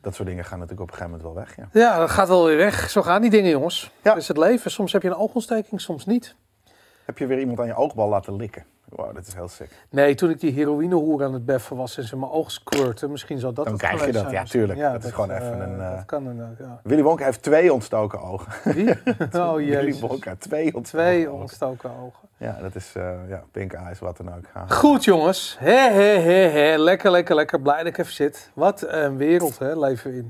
Dat soort dingen gaan natuurlijk op een gegeven moment wel weg. Ja. Ja, dat gaat wel weer weg. Zo gaan die dingen, jongens. Ja. Dat is het leven. Soms heb je een oogontsteking, soms niet. Heb je weer iemand aan je oogbal laten likken? Wow, dat is heel sick. Nee, toen ik die heroïnehoer aan het beffen was en ze mijn oog squirten, misschien zal dat Dan het krijg je dat, zijn. ja, tuurlijk. Dat is gewoon even eh, een, eh, Dat kan inderdaad, ja. Willy Wonka heeft twee ontstoken ogen. Wie? Oh Willy jezus. Wonka, twee ontstoken Twee ogen. ontstoken ogen. Ja, dat is eh, ja, pink eyes, wat dan ook. Ja. Goed jongens. He, he, he, he. Lekker, lekker, lekker. Blij dat ik even zit. Wat een wereld hè, leven we in.